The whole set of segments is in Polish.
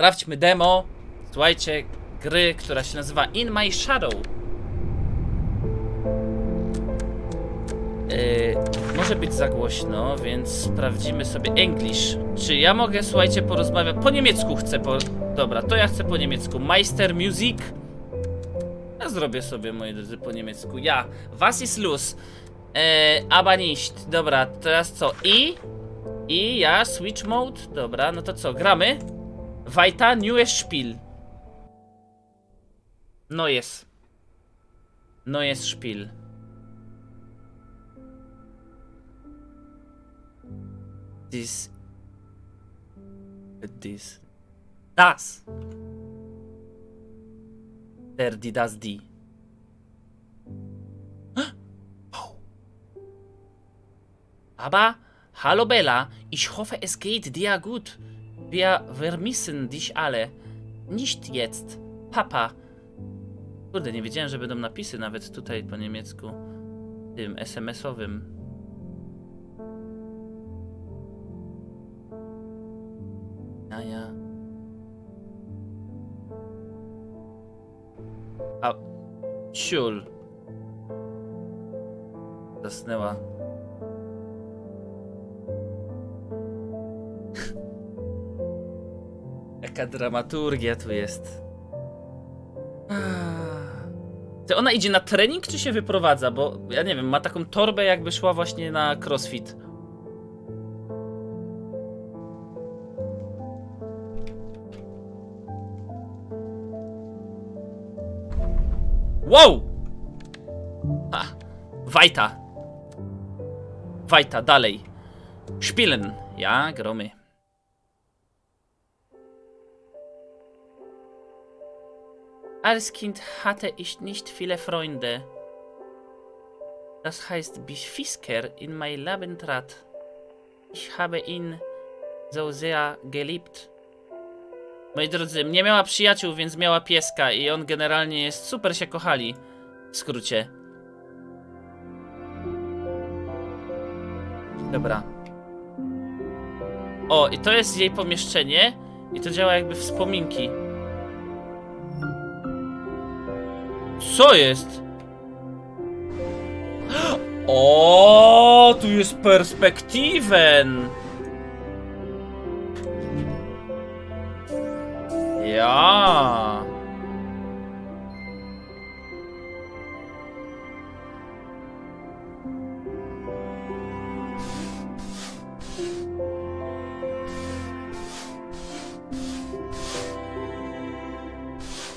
Sprawdźmy demo. Słuchajcie, gry, która się nazywa In My Shadow. Yy, może być za głośno, więc sprawdzimy sobie English. Czy ja mogę, słuchajcie, porozmawiać? Po niemiecku chcę, po... Dobra, to ja chcę po niemiecku. Meister Music. Ja zrobię sobie, moi drodzy, po niemiecku. Ja. Was ist los? Eee, aber nicht. Dobra, teraz co? I? I ja, switch mode. Dobra, no to co, gramy? Weiter, neues Spiel. Neues. Neues Spiel. This. This. Das. Der, die, das, die. Aber, hallo Bella, ich hoffe es geht dir gut. Wir vermissen dich alle. Nicht jetzt. Papa. Kurde, nie wiedziałem, że będą napisy nawet tutaj po niemiecku. Tym SMS-owym. A ja. A. Ciul. Zasnęła. Jaka dramaturgia tu jest. Czy ona idzie na trening, czy się wyprowadza? Bo ja nie wiem, ma taką torbę, jakby szła właśnie na crossfit. Wow! A, Wajta. Wajta, dalej. Spielen. Ja, gromy. Als Kind hatte ich nicht viele Freunde. Das heißt, bis Fisker in mein Leben trat. Ich habe ihn so sehr geliebt. Moi drodzy, nie miała przyjaciół, więc miała pieska i on generalnie jest super się kochali. W skrócie. Dobra. O, i to jest jej pomieszczenie i to działa jakby wspominki. Co jest? O, tu jest perspektywen. Ja.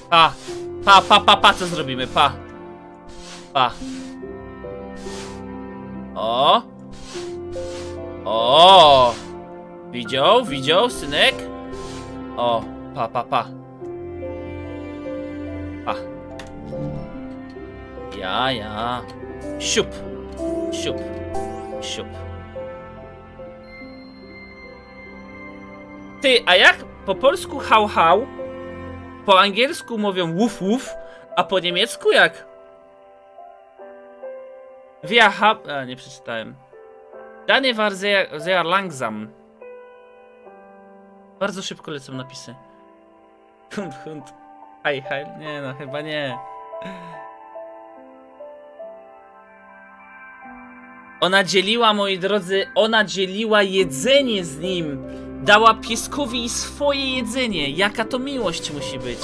Pa, pa, pa, pa, pa, co zrobimy, pa. Pa. O. O. Widział, widział, synek? O, pa, pa, pa. Pa. Ja, ja. Siup. Siup. Siup. Ty, a jak po polsku hał hał, po angielsku mówią wuf wuf, a po niemiecku jak? Wir haben... A, nie przeczytałem. Danie war sehr, sehr langsam. Bardzo szybko lecą napisy. Hund, hund. Hej, hej. Nie no, chyba nie. Ona dzieliła, moi drodzy, ona dzieliła jedzenie z nim. Dała pieskowi swoje jedzenie. Jaka to miłość musi być.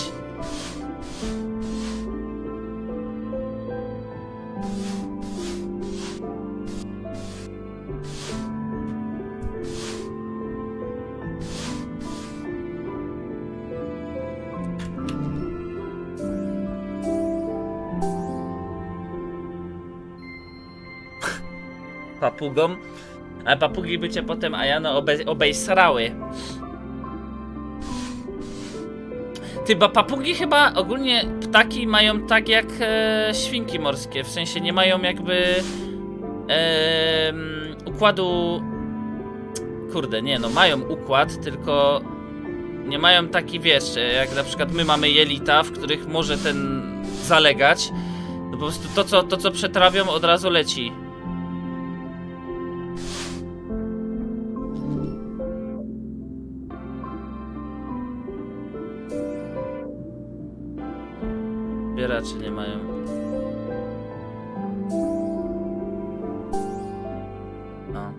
papugą, ale papugi by cię potem, Ajano, obe obejsrały. Ty, bo papugi chyba ogólnie ptaki mają tak jak e, świnki morskie, w sensie nie mają jakby e, układu... Kurde, nie no, mają układ, tylko nie mają taki, wiesz, jak na przykład my mamy jelita, w których może ten zalegać. No po prostu to, co, to, co przetrawią, od razu leci. Zbieracze nie mają. No.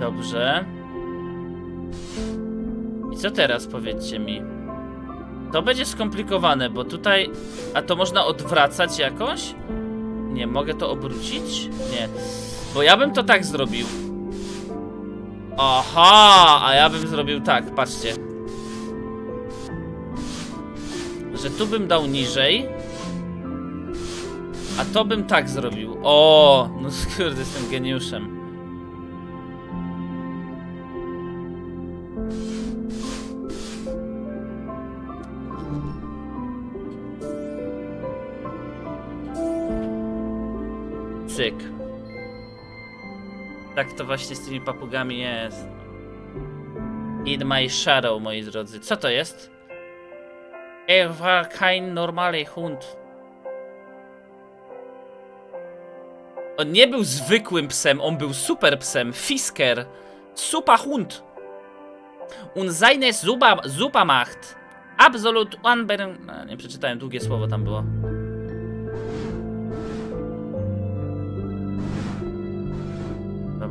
Dobrze. I co teraz, powiedzcie mi? To będzie skomplikowane, bo tutaj... A to można odwracać jakoś? Nie, mogę to obrócić? Nie. Bo ja bym to tak zrobił. Aha, a ja bym zrobił tak, patrzcie. Że tu bym dał niżej. A to bym tak zrobił. O, no kurde, jestem geniuszem. Cyk. Tak to właśnie z tymi papugami jest. In my shadow, moi drodzy. Co to jest? War kein normaler Hund. On nie był zwykłym psem, on był super psem. Fisker. Super Hund. Und seine Super, Supermacht. Absolut unber... A, nie przeczytałem, długie słowo tam było.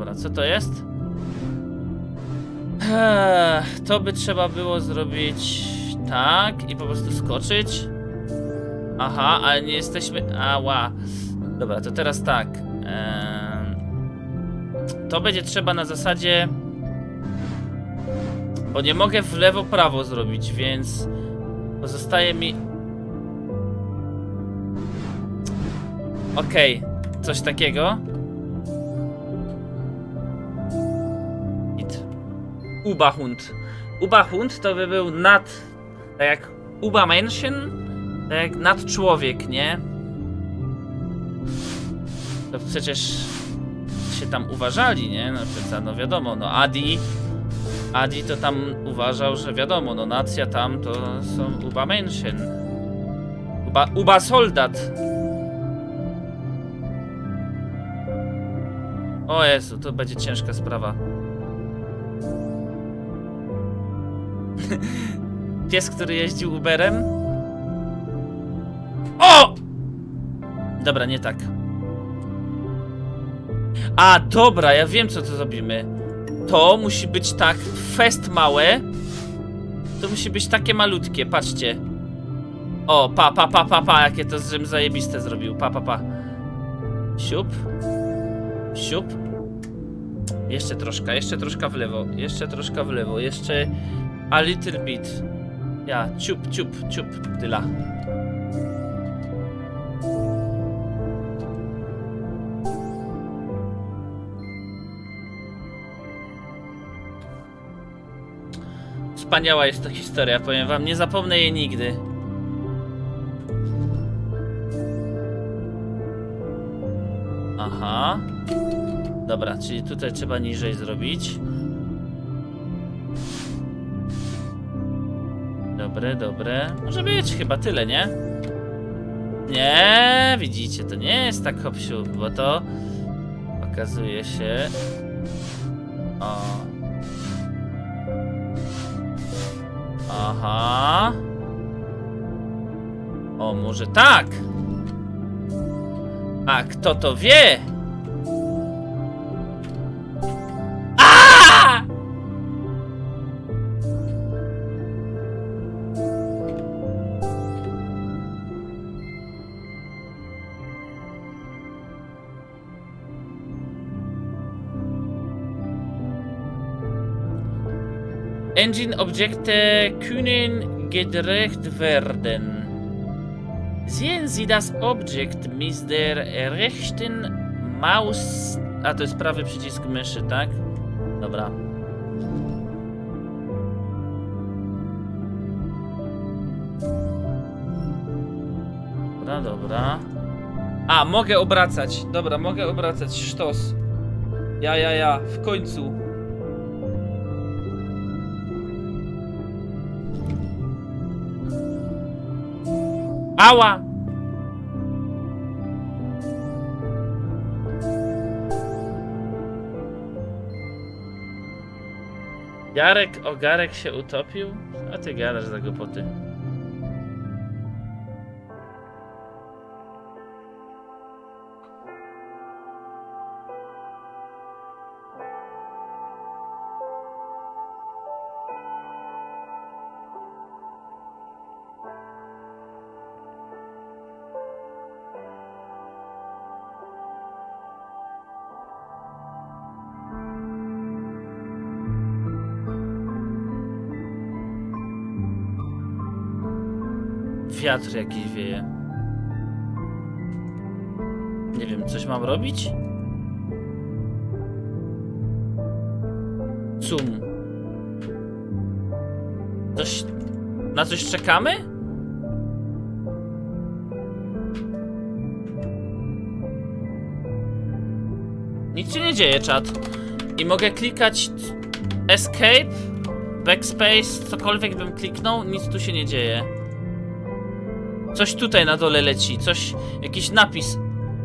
Dobra, co to jest? To by trzeba było zrobić tak i po prostu skoczyć. Aha, ale nie jesteśmy... Ała. Dobra, to teraz tak. To będzie trzeba na zasadzie... Bo nie mogę w lewo, prawo zrobić, więc... Pozostaje mi... Okej, coś takiego. Ubahund. Ubahund to by był nad... Tak jak Ubamenschen, tak jak nad człowiek, nie? To przecież się tam uważali, nie? No przecież, no wiadomo, no Adi... Adi to tam uważał, że wiadomo, no nacja tam to są Ubamenschen. Uba, Uba soldat. O Jezu, to będzie ciężka sprawa. Pies, który jeździł Uberem? O! Dobra, nie tak. A, dobra, ja wiem co to zrobimy. To musi być tak fest małe. To musi być takie malutkie, patrzcie. O, pa, pa, pa, pa, pa, jakie to Rzym zajebiste zrobił. Pa, pa, pa. Siup. Siup. Jeszcze troszkę, jeszcze troszkę w lewo, jeszcze troszkę w lewo, jeszcze a little bit. Ja, ciup, ciup, ciup, tyle. Wspaniała jest to historia, powiem wam, nie zapomnę jej nigdy. Aha. Dobra, czyli tutaj trzeba niżej zrobić. Dobre, dobre. Może być chyba tyle, nie? Nie, widzicie, to nie jest tak hop bo to okazuje się... O. Aha. O, może tak. A kto to wie? Engine Objekte können gedreht werden. Sehen Sie das Objekt mit der rechten Maus... A, to jest prawy przycisk myszy, tak? Dobra. Dobra, dobra. A, mogę obracać. Dobra, mogę obracać. Sztos. Ja, ja, ja. W końcu. Ała! Garek, ogarek się utopił? A ty gadasz za głupoty. Wiatr jakiś wieje. Nie wiem, coś mam robić? Cum. Coś... Na coś czekamy? Nic się nie dzieje, czat. I mogę klikać escape, backspace, cokolwiek bym kliknął, nic tu się nie dzieje. Coś tutaj na dole leci, coś, jakiś napis.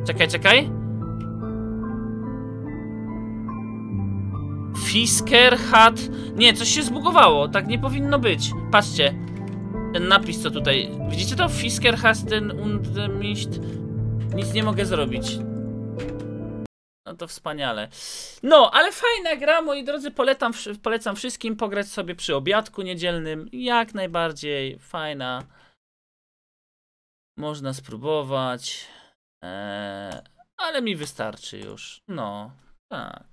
Czekaj, czekaj. Fisker hat. Nie, coś się zbugowało, tak nie powinno być. Patrzcie. Ten napis co tutaj. Widzicie to? Fisker has ten und nicht. Nic nie mogę zrobić. No to wspaniale. No, ale fajna gra, moi drodzy, polecam, polecam wszystkim pograć sobie przy obiadku niedzielnym. Jak najbardziej fajna. Można spróbować. Eee, ale mi wystarczy już. No, tak.